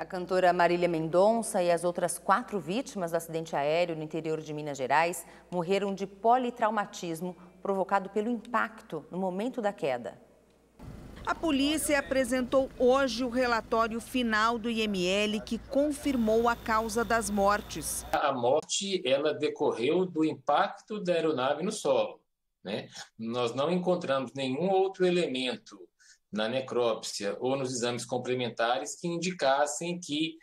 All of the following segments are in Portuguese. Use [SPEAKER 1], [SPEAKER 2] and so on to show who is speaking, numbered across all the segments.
[SPEAKER 1] A cantora Marília Mendonça e as outras quatro vítimas do acidente aéreo no interior de Minas Gerais morreram de politraumatismo provocado pelo impacto no momento da queda.
[SPEAKER 2] A polícia apresentou hoje o relatório final do IML que confirmou a causa das mortes.
[SPEAKER 3] A morte ela decorreu do impacto da aeronave no solo. Né? Nós não encontramos nenhum outro elemento na necrópsia ou nos exames complementares que indicassem que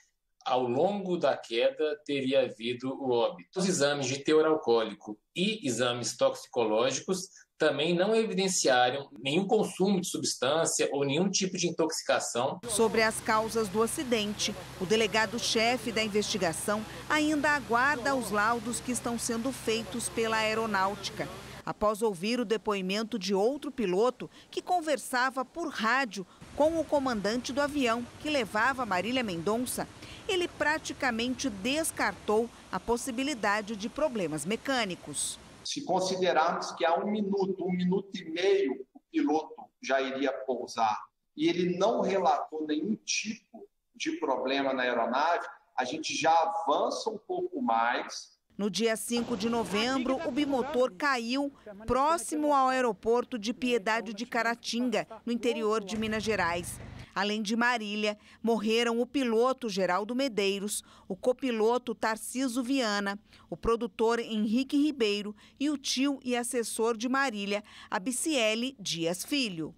[SPEAKER 3] ao longo da queda teria havido o óbito. Os exames de teor alcoólico e exames toxicológicos também não evidenciaram nenhum consumo de substância ou nenhum tipo de intoxicação.
[SPEAKER 2] Sobre as causas do acidente, o delegado-chefe da investigação ainda aguarda os laudos que estão sendo feitos pela aeronáutica após ouvir o depoimento de outro piloto que conversava por rádio com o comandante do avião que levava Marília Mendonça. Ele praticamente descartou a possibilidade de problemas mecânicos.
[SPEAKER 4] Se considerarmos que há um minuto, um minuto e meio, o piloto já iria pousar e ele não relatou nenhum tipo de problema na aeronave, a gente já avança um pouco mais
[SPEAKER 2] no dia 5 de novembro, o bimotor caiu próximo ao aeroporto de Piedade de Caratinga, no interior de Minas Gerais. Além de Marília, morreram o piloto Geraldo Medeiros, o copiloto Tarciso Viana, o produtor Henrique Ribeiro e o tio e assessor de Marília, Abiciele Dias Filho.